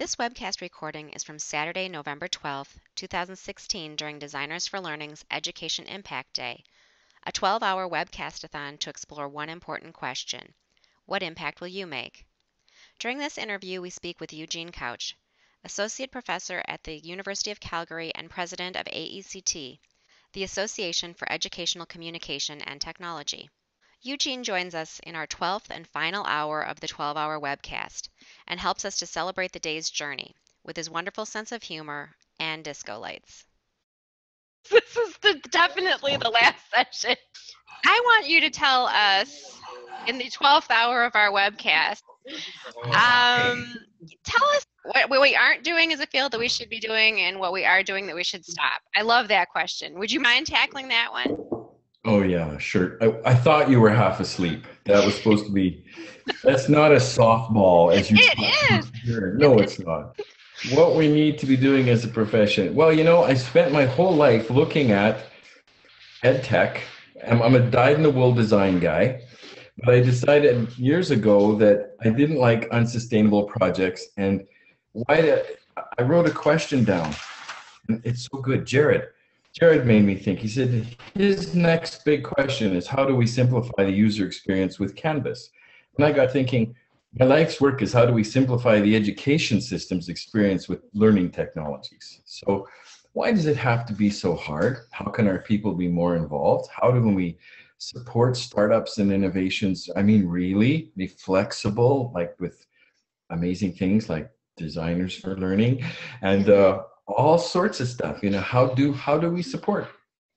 This webcast recording is from Saturday, November 12th, 2016 during Designers for Learning's Education Impact Day, a 12-hour webcastathon to explore one important question. What impact will you make? During this interview, we speak with Eugene Kowch, Associate Professor at the University of Calgary and President of AECT, the Association for Educational Communication and Technology. Eugene joins us in our 12th and final hour of the 12 hour webcast and helps us to celebrate the day's journey with his wonderful sense of humor and disco lights. This is the, definitely the last session. I want you to tell us in the 12th hour of our webcast, um, tell us what, what we aren't doing as a field that we should be doing and what we are doing that we should stop. I love that question. Would you mind tackling that one? Oh yeah, sure. I, I, thought you were half asleep. That was supposed to be. That's not a softball, as you. It is. No, it's not. What we need to be doing as a profession. Well, you know, I spent my whole life looking at ed tech. I'm, I'm a dyed-in-the-wool design guy, but I decided years ago that I didn't like unsustainable projects. And why? Did, I wrote a question down, and it's so good, Jared Jared made me think. He said his next big question is how do we simplify the user experience with Canvas? And I got thinking, my life's work is how do we simplify the education system's experience with learning technologies? So why does it have to be so hard? How can our people be more involved? How do we support startups and innovations? I mean, really be flexible, like with amazing things like designers for learning and uh, all sorts of stuff you know how do how do we support?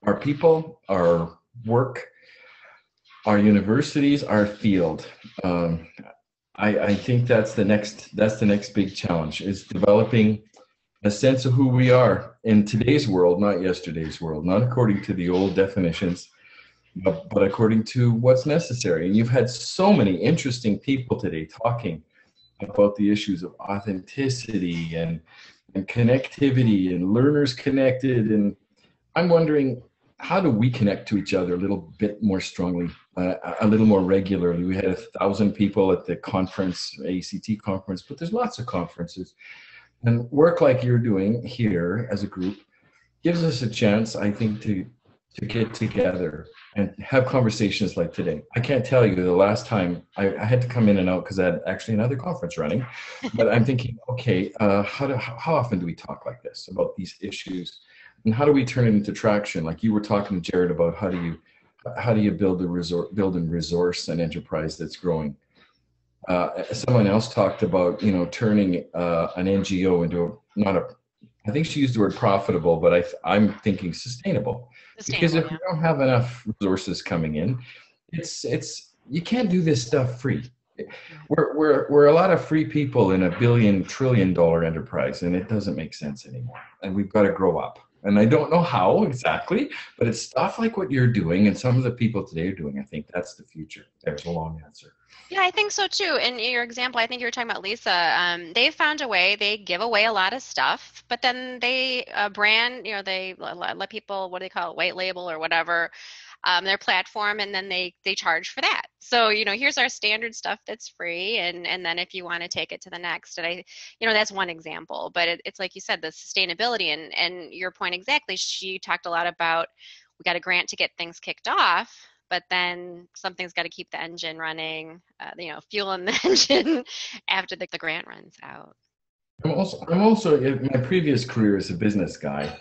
Our people our work our universities our field. Um, I, I think that's the next that's the next big challenge is developing a sense of who we are in today's world not yesterday's world not according to the old definitions but, but according to what's necessary. And you've had so many interesting people today talking about the issues of authenticity and and connectivity and learners connected. And I'm wondering, how do we connect to each other a little bit more strongly, uh, a little more regularly? We had a thousand people at the conference, AECT conference, but there's lots of conferences. And work like you're doing here as a group gives us a chance, I think, to to get together and have conversations like today. I can't tell you the last time I, I had to come in and out because I had actually another conference running, but I'm thinking, okay, uh, how, do, how often do we talk like this about these issues, and how do we turn it into traction? Like you were talking to Jared about how do you how do you build a resort, build and resource an enterprise that's growing? Uh, someone else talked about you know turning uh, an NGO into a, not a I think she used the word profitable, but I, I'm thinking sustainable. Because if yeah. you don't have enough resources coming in, it's it's you can't do this stuff free. We're we're we're a lot of free people in a billion trillion dollar enterprise, and it doesn't make sense anymore. And we've got to grow up. And I don't know how exactly, but it's stuff like what you're doing and some of the people today are doing. I think that's the future. There's a long answer. Yeah, I think so too. In your example, I think you were talking about Lisa. Um, they found a way. They give away a lot of stuff, but then they uh, brand. You know, they let, people what do they call it, white label or whatever um, their platform and then they they charge for that so you know here's our standard stuff that's free and and then if you want to take it to the next and i you know that's one example but it, it's like you said the sustainability and and your point exactly she talked a lot about we got a grant to get things kicked off but then something's got to keep the engine running uh, you know fuel in the engine after the, the grant runs out I'm also, I'm also in my previous career as a business guy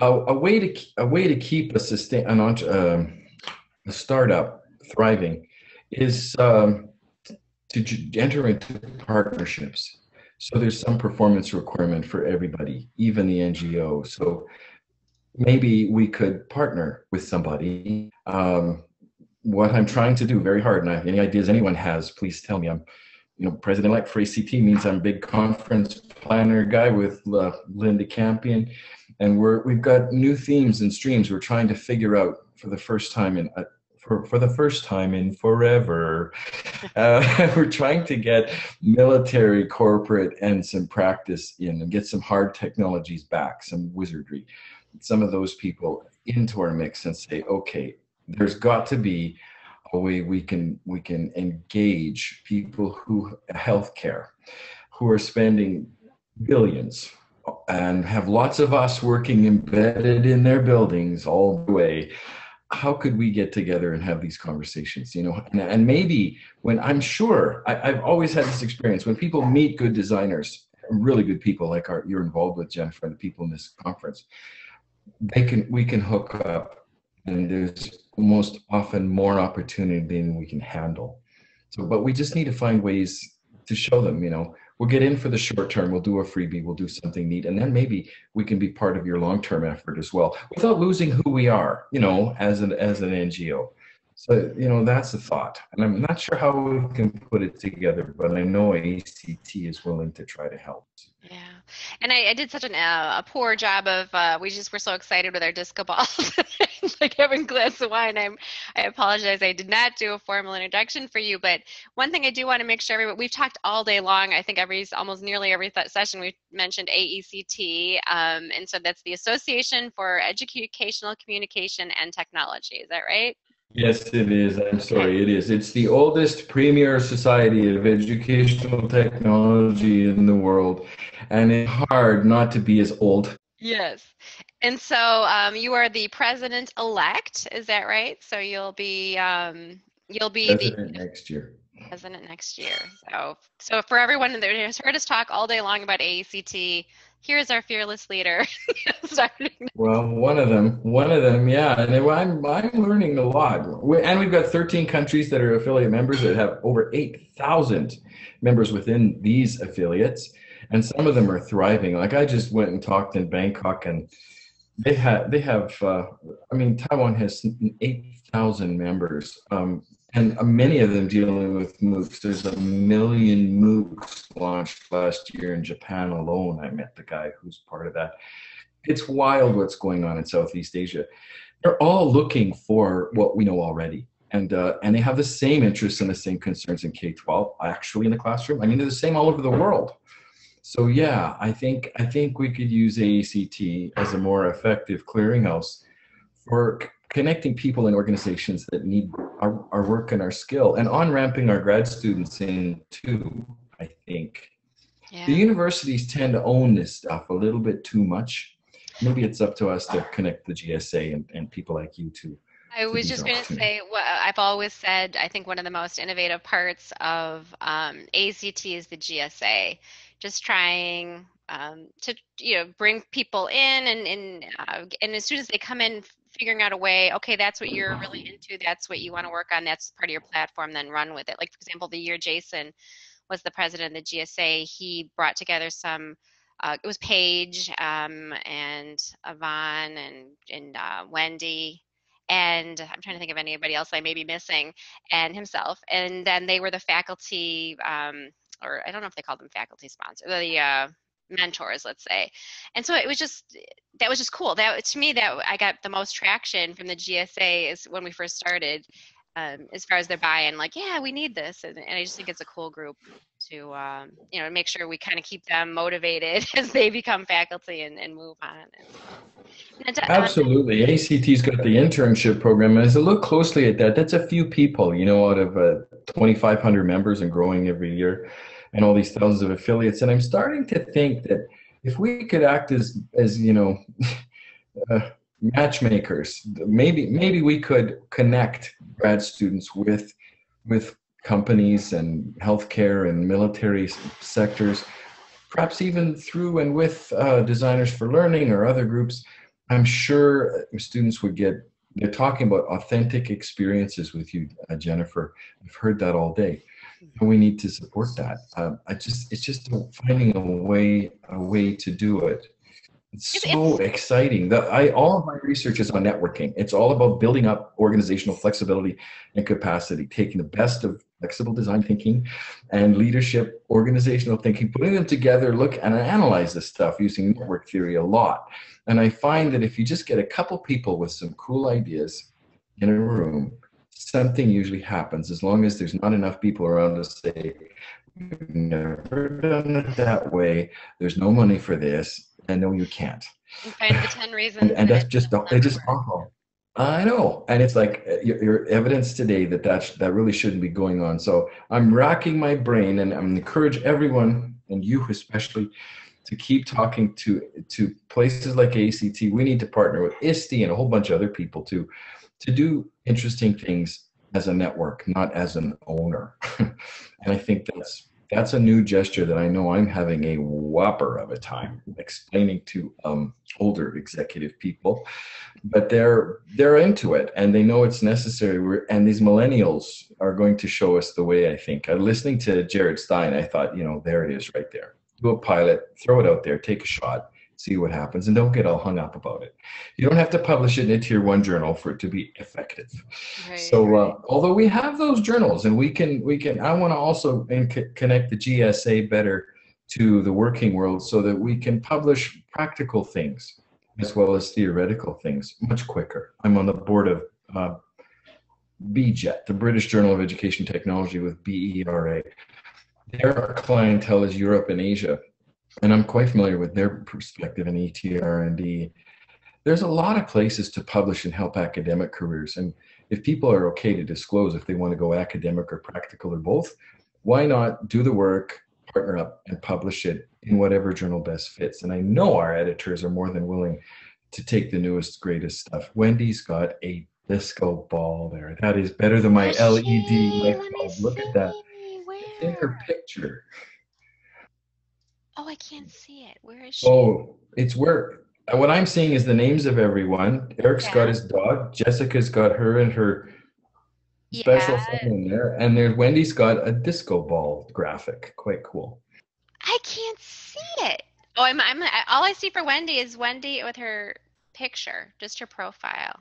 a, a, way to a way to keep a sustain an uh, a startup thriving is um, to enter into partnerships. So there's some performance requirement for everybody, even the NGO. So maybe we could partner with somebody. Um, what I'm trying to do very hard, and I, any ideas anyone has, please tell me. I'm, you know, president-elect for AECT means I'm a big conference planner guy with uh, Linda Campion. And we're we've got new themes and streams we're trying to figure out for the first time in uh, for, for the first time in forever. Uh, we're trying to get military corporate and some practice in and get some hard technologies back some wizardry. Some of those people into our mix and say okay there's got to be a way we can we can engage people who healthcare who are spending billions and have lots of us working embedded in their buildings all the way. How could we get together and have these conversations you know? And, and maybe when i'm sure I, have always had this experience when people meet good designers really good people like our, you're involved with jennifer and the people in this conference they can we can hook up and there's most often more opportunity than we can handle. So but we just need to find ways to show them you know we'll get in for the short term we'll do a freebie we'll do something neat and then maybe we can be part of your long term effort as well without losing who we are you know as an as an ngo so you know that's a thought and i'm not sure how we can put it together but i know AECT is willing to try to help. Yeah. And I, I did such an, uh, a poor job of. Uh, we just were so excited with our disco balls, like having a glass of wine. I'm. I apologize. I did not do a formal introduction for you, but one thing I do want to make sure everyone. We've talked all day long. I think every almost nearly every th- session we mentioned AECT, um, and so that's the Association for Educational Communication and Technology. Is that right? Yes, it is. I'm sorry, it is. It's the oldest premier society of educational technology in the world, and it's hard not to be as old. Yes. And so um, you are the president elect, is that right? So you'll be um, you'll be president the next year. President next year. So so for everyone that has heard us talk all day long about AECT, here's our fearless leader. Well one of them one of them yeah. And i'm i'm learning a lot. And we've got 13 countries that are affiliate members that have over 8000 members within these affiliates. And some of them are thriving. Like i just went and talked in bangkok and they have they have uh, i mean taiwan has 8000 members um, and many of them dealing with MOOCs. There's a million MOOCs launched last year in Japan alone. I met the guy who's part of that. It's wild what's going on in Southeast Asia. They're all looking for what we know already. And, uh, and they have the same interests and the same concerns in K-12 actually in the classroom. I mean, they're the same all over the world. So yeah, I think I think we could use AECT as a more effective clearinghouse for connecting people and organizations that need our, our work and our skill and on ramping our grad students in too i think. Yeah. the universities tend to own this stuff a little bit too much. Maybe it's up to us to connect the gsa and, and people like you too I was just going to say, well, I've always said, I think one of the most innovative parts of um, AECT is the GSA. Just trying um, to, you know, bring people in, and and uh, and as soon as they come in, figuring out a way okay that's what you're really into that's what you want to work on that's part of your platform then run with it. Like for example the year jason was the president of the gsa he brought together some uh, it was paige um, and yvonne and and uh, wendy and i'm trying to think of anybody else i may be missing and himself and then they were the faculty um, or i don't know if they called them faculty sponsor the uh, mentors let's say. And so it was just that was just cool. That to me that i got the most traction from the gsa is when we first started um, as far as their buy-in like yeah we need this and, and i just think it's a cool group to um, you know make sure we kind of keep them motivated as they become faculty and, and move on and, uh, absolutely AECT's got the internship program as i look closely at that that's a few people you know out of uh, 2500 members and growing every year and all these thousands of affiliates. And I'm starting to think that if we could act as as you know uh, matchmakers, maybe maybe we could connect grad students with with companies and healthcare and military sectors, perhaps even through and with uh, designers for learning or other groups. I'm sure students would get. They're talking about authentic experiences with you, uh, Jennifer. I've heard that all day and we need to support that. Uh, I just it's just finding a way a way to do it. It's so it's, exciting. That I all of my research is on networking. It's all about building up organizational flexibility and capacity, taking the best of flexible design thinking and leadership, organizational thinking, putting them together, look and analyze this stuff using network theory a lot. And I find that if you just get a couple people with some cool ideas in a room something usually happens as long as there's not enough people around to say we've never done it that way there's no money for this no you can't. Find the 10 reasons and, and that's just they just awful. I know. And it's like uh, your, your evidence today that that that really shouldn't be going on. So i'm racking my brain and i'm encourage everyone and you especially to keep talking to to places like AECT. We need to partner with ISTE and a whole bunch of other people to to do interesting things as a network, not as an owner. and I think that's that's a new gesture that I know I'm having a whopper of a time explaining to um, older executive people, but they're they're into it and they know it's necessary. We're, and these millennials are going to show us the way. I think. Uh, listening to Jared Stein, I thought, you know, there it is right there. Do a pilot, throw it out there, take a shot, see what happens and don't get all hung up about it. You don't have to publish it in a tier one journal for it to be effective. Right, so uh, although we have those journals and we can we can i want to also connect the gsa better to the working world so that we can publish practical things as well as theoretical things much quicker. I'm on the board of uh, BJET, the British Journal of Education Technology with BERA. Their clientele is Europe and Asia and I'm quite familiar with their perspective in ETR&D. There's a lot of places to publish and help academic careers, and if people are okay to disclose if they want to go academic or practical or both, why not do the work, partner up, and publish it in whatever journal best fits? And I know our editors are more than willing to take the newest, greatest stuff. Wendy's got a disco ball there. That is better than my LED light bulb. Look at that. It's in her picture. Oh, I can't see it. Where is she? Oh, it's where uh, what I'm seeing is the names of everyone. Eric's yeah. got his dog. Jessica's got her and her special yeah. thing in there, and there's Wendy's got a disco ball graphic. Quite cool. I can't see it. Oh, I'm, I'm all I see for Wendy is Wendy with her picture, just her profile.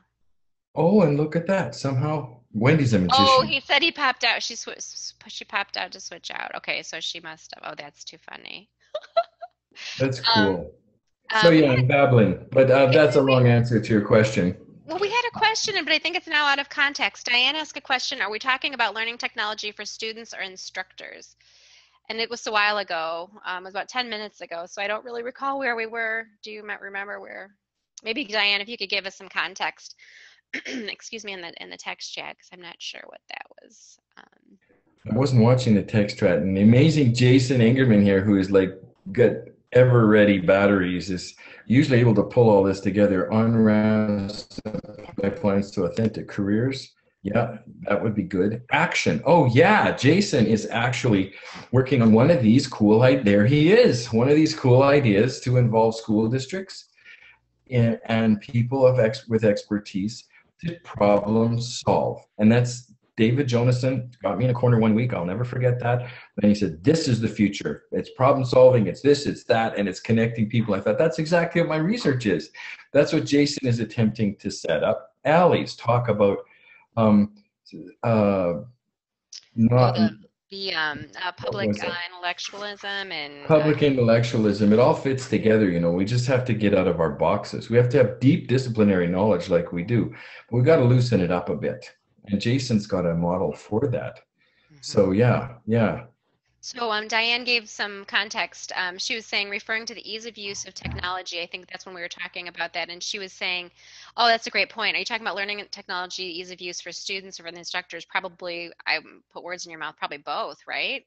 Oh, and look at that! Somehow Wendy's a oh, magician. Oh, he said he popped out. She sw- she popped out to switch out. Okay, so she must have. Oh, that's too funny. That's cool. Um, so yeah, I'm babbling, but uh, that's a wrong answer to your question. Well, we had a question, but I think it's now out of context. Diane asked a question: Are we talking about learning technology for students or instructors? And it was a while ago. Um, it was about 10 minutes ago, so I don't really recall where we were. Do you remember where? Maybe Diane, if you could give us some context. excuse me in the in the text chat because I'm not sure what that was. Um, I wasn't watching the text chat, and the amazing Jason Ingerman here, who is like got ever ready batteries is usually able to pull all this together on ramps pipelines to authentic careers. Yeah that would be good. Action. Oh yeah jason is actually working on one of these cool ideas. there he is one of these cool ideas to involve school districts and, and people of ex, with expertise to problem solve. And that's David Jonassen got me in a corner one week. I'll never forget that. And he said, This is the future. It's problem solving, it's this, it's that, and it's connecting people. I thought that's exactly what my research is. That's what Jason is attempting to set up. Allie's talk about um, uh, not. the, the um, uh, public uh, intellectualism and public uh, intellectualism it all fits together you know we just have to get out of our boxes we have to have deep disciplinary knowledge like we do but we've got to loosen it up a bit and Jason's got a model for that. Mm-hmm. So yeah, yeah. So um, Diane gave some context. Um, she was saying, referring to the ease of use of technology. I think that's when we were talking about that, and she was saying, "Oh, that's a great point. Are you talking about learning technology, ease of use for students or for the instructors? Probably. I put words in your mouth. Probably both, right?"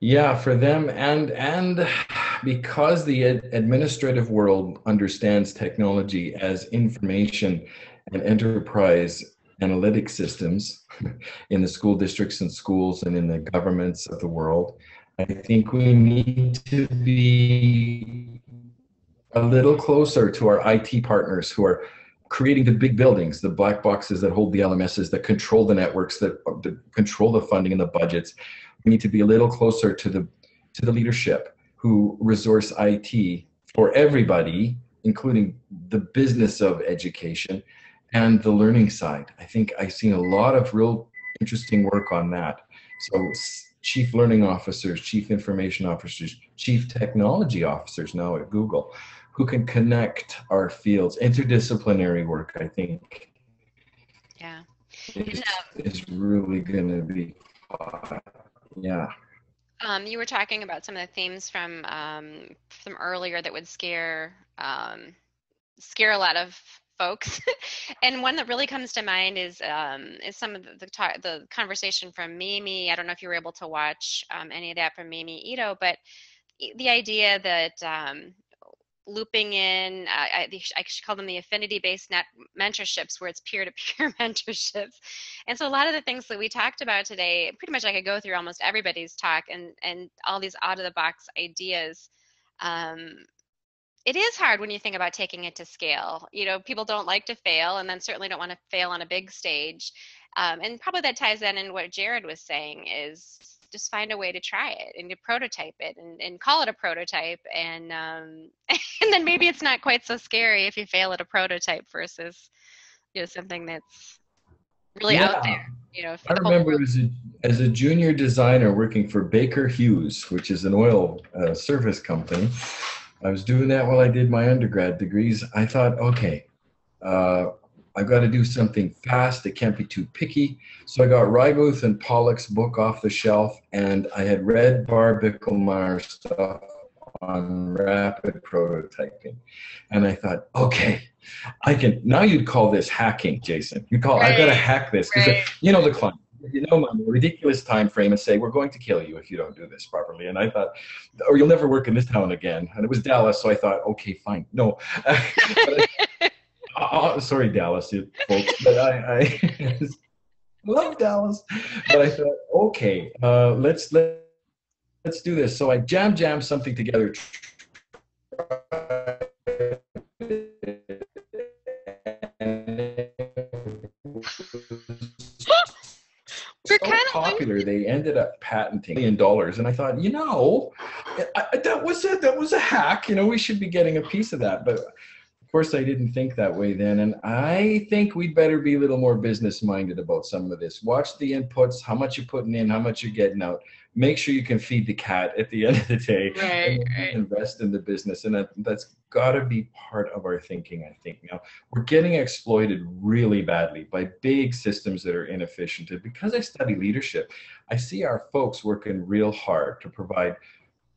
Yeah, for them and and because the administrative world understands technology as information and enterprise analytic systems in the school districts and schools and in the governments of the world. I think we need to be a little closer to our IT partners who are creating the big buildings, the black boxes that hold the LMSs, that control the networks, that, that control the funding and the budgets. We need to be a little closer to the to the leadership who resource IT for everybody, including the business of education, and the learning side. I think I've seen a lot of real interesting work on that. So chief learning officers, chief information officers, chief technology officers now at Google, who can connect our fields, interdisciplinary work, I think. Yeah. Is, is really going to be, yeah. Um, you were talking about some of the themes from um, from earlier that would scare um, scare a lot of folks, and one that really comes to mind is um, is some of the the, talk, the conversation from Mimi. I don't know if you were able to watch um, any of that from Mimi Ito, but the idea that um, looping in, uh, I, I should call them the affinity-based net mentorships, where it's peer-to-peer mentorships. And so a lot of the things that we talked about today, pretty much I could go through almost everybody's talk and and all these out-of-the-box ideas. Um, it is hard when you think about taking it to scale. You know, people don't like to fail, and then certainly don't want to fail on a big stage. Um, and probably that ties in in what Jared was saying is just find a way to try it and to prototype it and, and call it a prototype and um, and then maybe it's not quite so scary if you fail at a prototype versus you know something that's really yeah. out there you know i remember as a, as a junior designer working for baker hughes which is an oil uh, service company i was doing that while i did my undergrad degrees i thought okay uh, I've got to do something fast. It can't be too picky. So I got Ryguth and Pollock's book off the shelf, and I had read Barb Bichelmeyer stuff on rapid prototyping. And I thought, okay, I can, now you'd call this hacking, Jason. You call, right. I've got to hack this. Because, right. you know, the client, you know my ridiculous time frame and say we're going to kill you if you don't do this properly and i thought or you'll never work in this town again and it was dallas so i thought okay fine no uh, sorry, Dallas, folks, but I, I love Dallas. But I thought, okay, uh, let's let let's do this. So I jam jam something together. Popular. They ended up patenting million dollars, and I thought, you know, I, that was a that was a hack. You know, we should be getting a piece of that. But of course, I didn't think that way then. And I think we'd better be a little more business minded about some of this. Watch the inputs, how much you're putting in, how much you're getting out. Make sure you can feed the cat at the end of the day. Right, right. Invest in the business. And that, that's got to be part of our thinking, I think. Now, we're getting exploited really badly by big systems that are inefficient. And because I study leadership, I see our folks working real hard to provide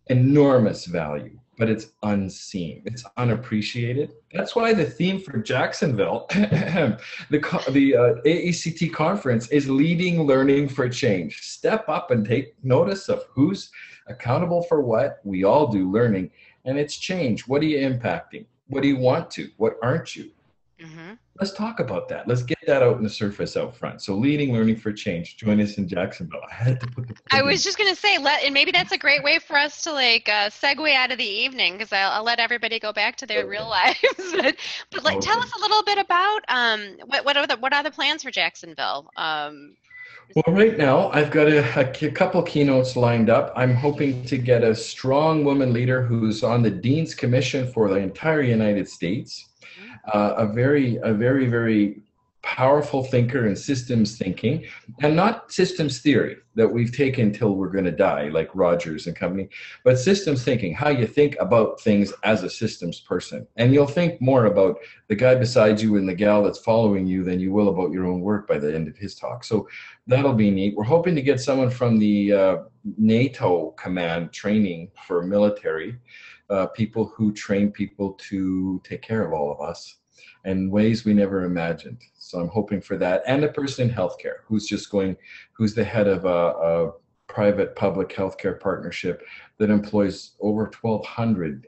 enormous value but it's unseen. It's unappreciated. That's why the theme for Jacksonville, the the uh, AECT conference, is leading learning for change. Step up and take notice of who's accountable for what. We all do learning, and it's change. What are you impacting? What do you want to? What aren't you? Mm-hmm. Let's talk about that. Let's get that out in the surface out front. So, leading learning for change. Join us in Jacksonville. I had to put the. I was just gonna say, let and maybe that's a great way for us to like uh, segue out of the evening because I'll, I'll, let everybody go back to their okay. real lives. but but like, okay. tell us a little bit about um what what are the what are the plans for Jacksonville? Um, well, right now I've got a, a, couple keynotes lined up. I'm hoping to get a strong woman leader who's on the Dean's Commission for the entire United States uh, a very, a very, very powerful thinker in systems thinking and not systems theory that we've taken till we're going to die like rogers and company but systems thinking how you think about things as a systems person. And you'll think more about the guy beside you and the gal that's following you than you will about your own work by the end of his talk. So that'll be neat. We're hoping to get someone from the uh, nato command training for military uh, people who train people to take care of all of us in ways we never imagined. So I'm hoping for that. And a person in healthcare who's just going, who's the head of a, a private public healthcare partnership that employs over 1,200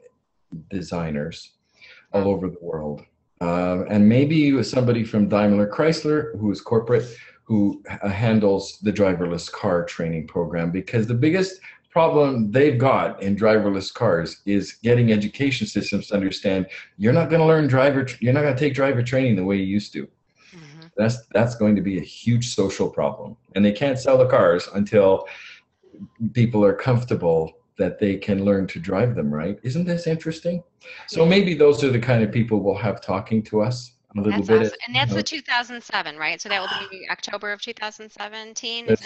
designers all over the world. Um, and maybe somebody from Daimler Chrysler, who is corporate, who handles the driverless car training program because the biggest problem they've got in driverless cars is getting education systems to understand you're not going to learn driver you're not going to take driver training the way you used to. Mm-hmm. that's that's going to be a huge social problem. And they can't sell the cars until people are comfortable that they can learn to drive them right? Isn't this interesting? So maybe those are the kind of people we'll have talking to us a little that's bit. Awesome. And that's the 2007, right? So that will be October of 2017. Right?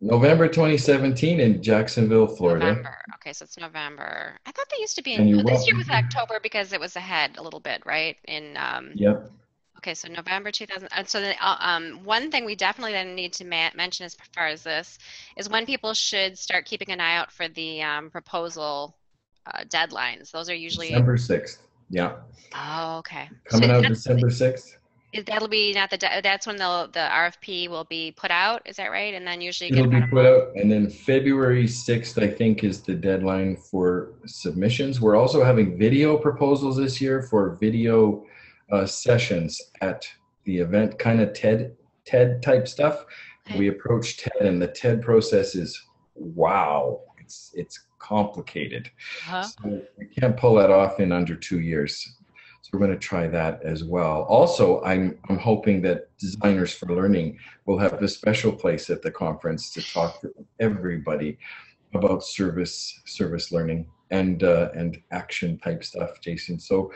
November 2017 in Jacksonville, Florida. November. Okay, so it's November. I thought they used to be in. This year was October because it was ahead a little bit, right? In. Um, yep. Okay, so November 2000. Uh, so then, uh, um, one thing we definitely then need to ma- mention as far as this is when people should start keeping an eye out for the um, proposal uh, deadlines. Those are usually December 6th. Yeah. Oh, okay. Coming So out December 6th. Is that'll be not the that's when the the RFP will be put out. Is that right? And then usually It'll be put out, and then February 6th, I think, is the deadline for submissions. We're also having video proposals this year for video uh, sessions at the event, kind of TED TED type stuff. Okay. We approach TED, and the TED process is wow, it's it's complicated. Uh-huh. So we can't pull that off in under two years. So we're going to try that as well. Also, I'm I'm hoping that Designers for Learning will have a special place at the conference to talk to everybody about service service learning and uh, and action type stuff, Jason. So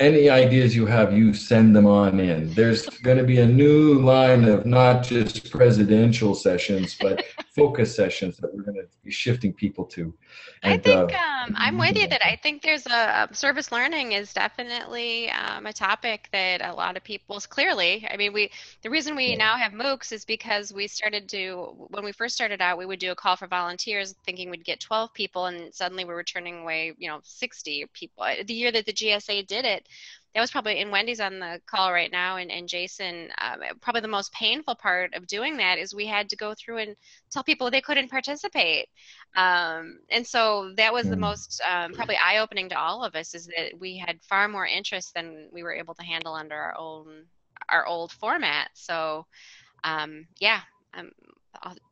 any ideas you have, you send them on in. There's going to be a new line of not just presidential sessions, but focus sessions that we're going to be shifting people to. I And, think uh, um, I'm with you that I think there's a, a service learning is definitely um, a topic that a lot of people's clearly. I mean, we the reason we Yeah. now have MOOCs is because we started to when we first started out, we would do a call for volunteers, thinking we'd get 12 people, and suddenly we were turning away, you know, 60 people. The year that the GSA did it, that was probably and Wendy's on the call right now, and and Jason. Um, probably the most painful part of doing that is we had to go through and tell people they couldn't participate. Um, and so that was the most um, probably eye-opening to all of us is that we had far more interest than we were able to handle under our own our old format. So um, yeah, um,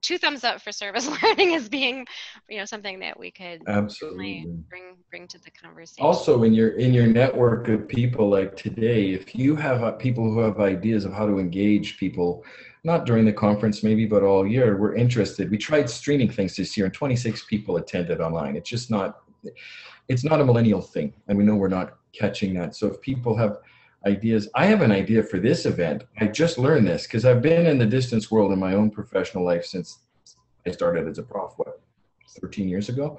two thumbs up for service learning as being you know something that we could Absolutely. bring bring to the conversation. Also, in your in your network of people like today, if you have uh, people who have ideas of how to engage people, not during the conference maybe, but all year, we're interested. We tried streaming things this year, and 26 people attended online. It's just not it's not a millennial thing, and we know we're not catching that. So if people have ideas, I have an idea for this event. I just learned this because I've been in the distance world in my own professional life since I started as a prof. What 13 years ago.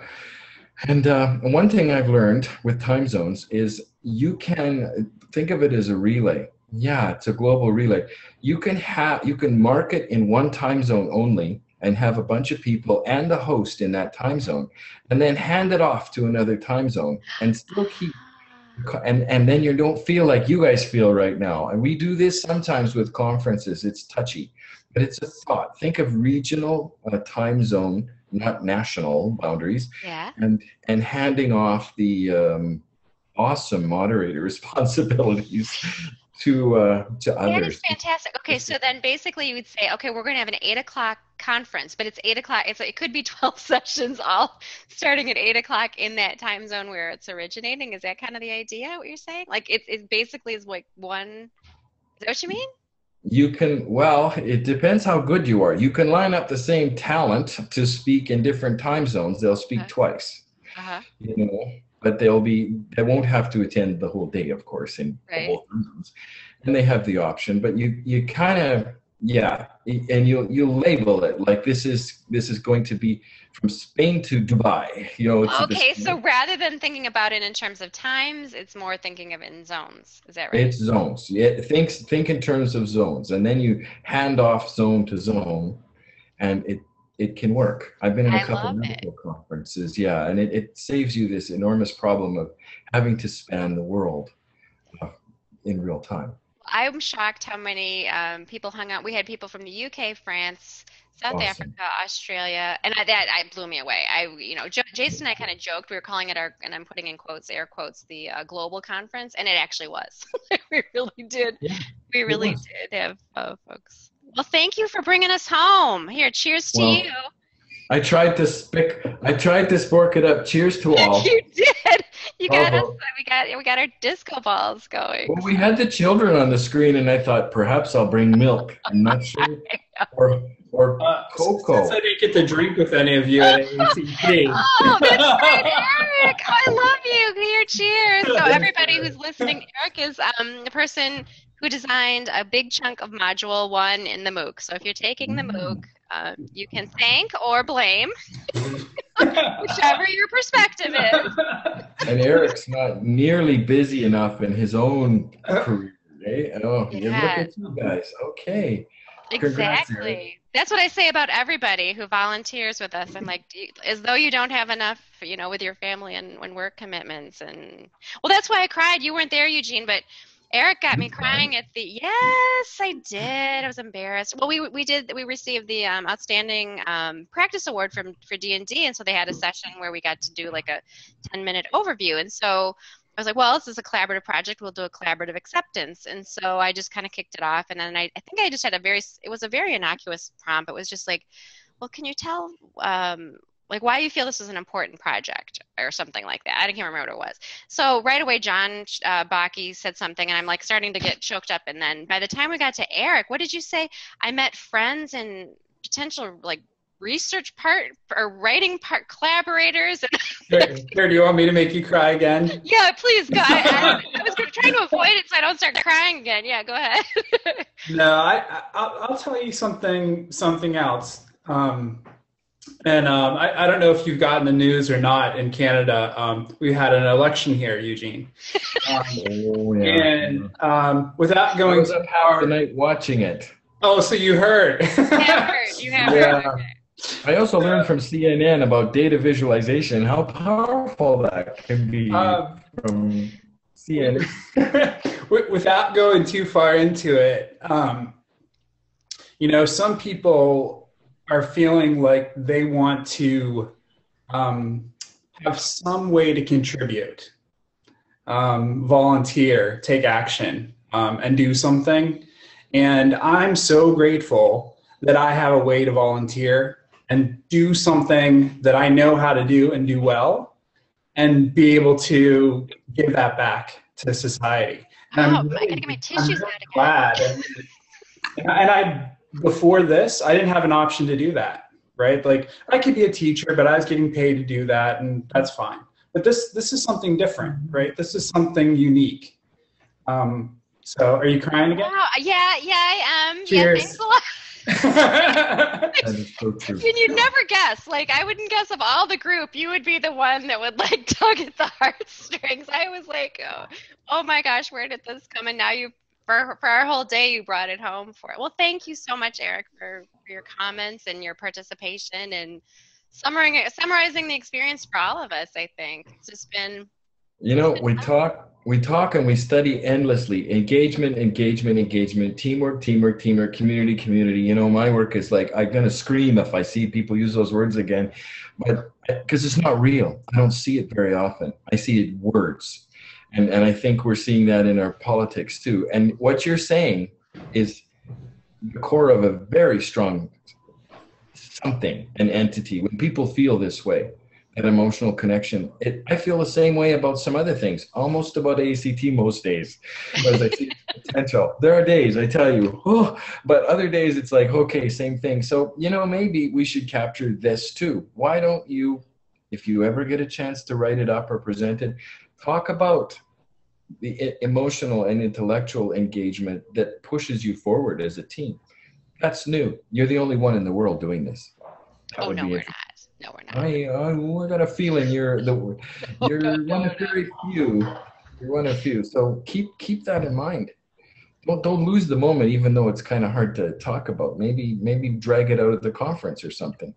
And uh, one thing I've learned with time zones is you can think of it as a relay. Yeah, it's a global relay. You can have you can market in one time zone only and have a bunch of people and a host in that time zone, and then hand it off to another time zone and still keep and and then you don't feel like you guys feel right now. And we do this sometimes with conferences. It's touchy but it's a thought. Think of regional uh, time zone not national boundaries yeah. and and handing off the um, awesome moderator responsibilities to uh, to That is fantastic. Okay, so then basically you would say, okay, we're going to have an eight o'clock conference, but it's eight o'clock. It's it could be twelve sessions, all starting at eight o'clock in that time zone where it's originating. Is that kind of the idea? What you're saying? Like it, it basically is like one. Is that what you mean? you can well it depends how good you are you can line up the same talent to speak in different time zones they'll speak Okay. twice Uh huh. you know but they'll be they won't have to attend the whole day of course in Right. both rooms and they have the option but you you kind of yeah and you you label it like this is this is going to be from spain to dubai you know Okay, so rather than thinking about it in terms of times, it's more thinking of it in zones. Is that right? it's zones yeah think think in terms of zones and then you hand off zone to zone and it it can work i've been in a I couple love it. medical conferences yeah and it, it saves you this enormous problem of having to span the world uh, in real time I'm shocked how many um, people hung out. We had people from the UK, France, South Awesome. Africa, Australia, and I, that I blew me away. I, you know, jo- Jason and I kind of joked. We were calling it our, and I'm putting in quotes, air quotes, the uh, global conference, and it actually was. we really did. Yeah, we really did have uh, folks. Well, thank you for bringing us home. Here, cheers to Well, you. i tried to spick i tried to spork it up cheers to all you did. You got us. Oh. We got we got our disco balls going. well we had the children on the screen and i thought perhaps i'll bring milk i'm not sure or or Uh, Cocoa. Since I didn't get to drink with any of you at AECT. Oh, that's right, Eric. I love you. Here, cheers. So everybody who's listening, Eric is um, the person who designed a big chunk of module one in the MOOC. So if you're taking the MOOC, um, you can thank or blame, whichever your perspective is. and eric's not nearly busy enough in his own career eh? oh you look Yeah. at you guys okay Congrats, Exactly. That's what I say about everybody who volunteers with us. I'm like, you- as though you don't have enough, you know, with your family and, and work commitments. And well, that's why I cried. You weren't there, Eugene, but Eric got me crying at the. Yes, I did. I was embarrassed. Well, we we did. We received the um, outstanding um, practice award from for D and D, and so they had a session where we got to do like a 10 minute overview. And so I was like, well, this is a collaborative project. We'll do a collaborative acceptance. And so I just kind of kicked it off. And then I, I think I just had a very, it was a very innocuous prompt. It was just like, well, can you tell, um, like why you feel this is an important project or something like that. I can't remember what it was. So right away, John uh, Baki said something, and I'm like starting to get choked up. And then by the time we got to Eric, what did you say? I met friends and potential like research part or writing part collaborators. Here, do you want me to make you cry again? yeah, please go. I, I, I was trying to avoid it so I don't start crying again. Yeah, go ahead. No, I, I I'll, I'll tell you something something else. Um, and um, I, I don't know if you've gotten the news or not in Canada. Um, we had an election here, Eugene. Um, Oh, yeah. and um, without going to power tonight, watching it. Oh, so you heard. you have heard. You have Yeah. heard. I also learned from CNN about data visualization, how powerful that can be Um, from CNN. Without going too far into it, um, you know, some people are feeling like they want to um, have some way to contribute, um, volunteer, take action, um, and do something. And I'm so grateful that I have a way to volunteer and do something that I know how to do and do well, and be able to give that back to society. And Oh, I'm I gotta get my I'm really out again. glad. And, and I, before this, I didn't have an option to do that, right? Like I could be a teacher, but I was getting paid to do that, and that's fine. But this, this is something different, right? This is something unique. Um, so, are you crying again? Wow. Yeah, yeah, I am. Cheers. Yeah, thanks a lot. That is so true. And you'd never guess. Like, I wouldn't guess of all the group, you would be the one that would like tug at the heartstrings. I was like, oh, oh my gosh, where did this come? And now you, for for our whole day, you brought it home for it. Well, thank you so much, Eric, for, for your comments and your participation and summarizing summarizing the experience for all of us. I think it's just been You know, we talk, we talk, and we study endlessly. Engagement, engagement, engagement. Teamwork, teamwork, teamwork. Community, community. You know, my work is like I'm gonna scream if I see people use those words again, but because it's not real. I don't see it very often. I see it words, and and I think we're seeing that in our politics too. And what you're saying is the core of a very strong something, an entity. When people feel this way, that emotional connection. It, I feel the same way about some other things, almost about AECT most days, because I see potential. There are days I tell you, oh, but other days it's like, okay, same thing. So, you know, maybe we should capture this too. Why don't you, if you ever get a chance to write it up or present it, talk about the emotional and intellectual engagement that pushes you forward as a team. That's new. You're the only one in the world doing this. That oh no, we're not. No, we're not. I, I, I got a feeling you're the you're one of very few. You're one of few. So keep keep that in mind. Don't don't lose the moment, even though it's kind of hard to talk about. Maybe maybe drag it out at the conference or something.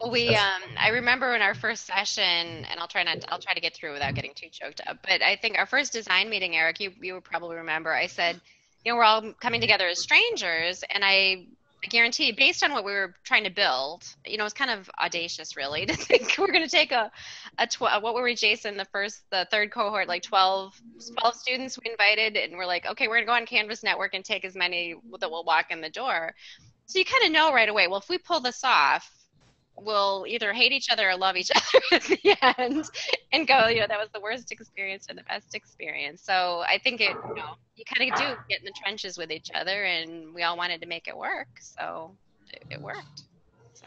Well, we um, I remember in our first session, and I'll try not to, I'll try to get through without getting too choked up. But I think our first design meeting, Eric, you you would probably remember. I said, you know, we're all coming together as strangers, and I guarantee, based on what we were trying to build, you know, it's kind of audacious, really, to think we're going to take a a tw- what were we, Jason, the first, the third cohort, like 12, 12 students we invited, and we're like, okay, we're going to go on Canvas Network and take as many that will walk in the door. So you kind of know right away. Well, if we pull this off, will either hate each other or love each other at the end and go, you know, that was the worst experience or the best experience. So I think it, you know, you kind of do get in the trenches with each other and we all wanted to make it work. So it, it worked. So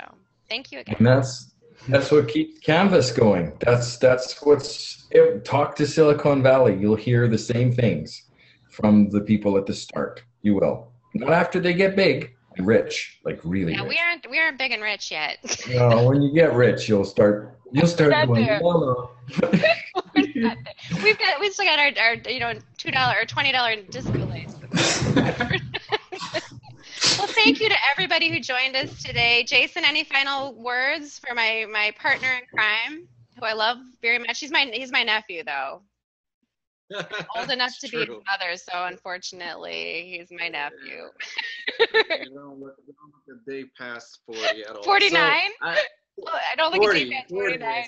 thank you again. And that's that's what keeps Canvas going. That's that's what's it, talk to Silicon Valley. You'll hear the same things from the people at the start. You will. Not after they get big rich, like really Yeah, rich. we aren't, we aren't big and rich yet. No, when you get rich, you'll start you'll start going, there. no, no. We're not there. We've got, we still got our, our you know, $2 or $20 disco lace. Well, thank you to everybody who joined us today. Jason, any final words for my my partner in crime, who I love very much? He's my he's my nephew though. Old enough to be his mother, so unfortunately, he's my nephew. you don't look, you don't look a day past 40 at all. 49? So I, I don't think 40, it's even 49.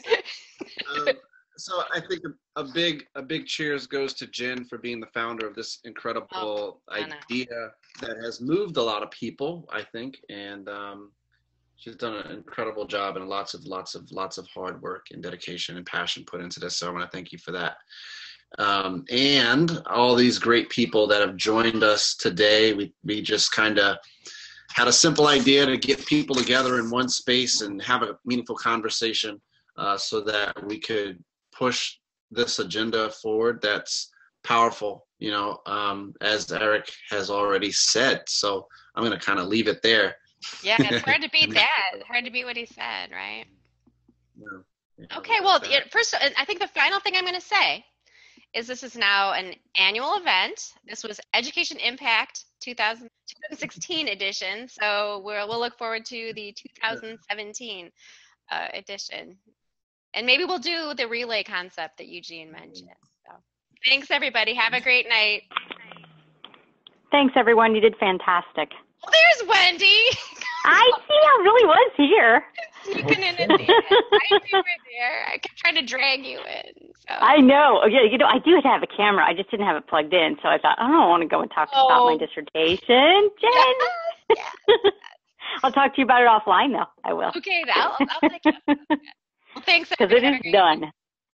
um, so I think a, a, big a big cheers goes to Jen for being the founder of this incredible Oh, idea that has moved a lot of people, I think, and um, she's done an incredible job and lots of lots of lots of hard work and dedication and passion put into this. So I want to thank you for that. Um, and all these great people that have joined us today. We we just kind of had a simple idea to get people together in one space and have a meaningful conversation uh, so that we could push this agenda forward that's powerful you know um, as eric has already said so i'm going to kind of leave it there Yeah, it's hard to beat that. Hard to beat what he said, right? Yeah, Okay, well, first, I think the final thing I'm going to say is this is now an annual event. This was Education Impact 2000, 2016 edition, so we'll, we'll look forward to the 2017 uh, edition. And maybe we'll do the relay concept that Eugene mentioned. So, thanks, everybody. Have a great night. Thanks, everyone. You did fantastic. Oh, there's Wendy. I see. I really was here. Sneaking in at the end. I knew you were there. I kept trying to drag you in. So. I know. Oh, Yeah, you know, I do have a camera. I just didn't have it plugged in, so I thought oh, I don't want to go and talk about Oh. my dissertation, Jen. Yeah. I'll talk to you about it offline, though. I will. Okay, I'll, I'll take it. Well, thanks. Because it everybody. Have a is done.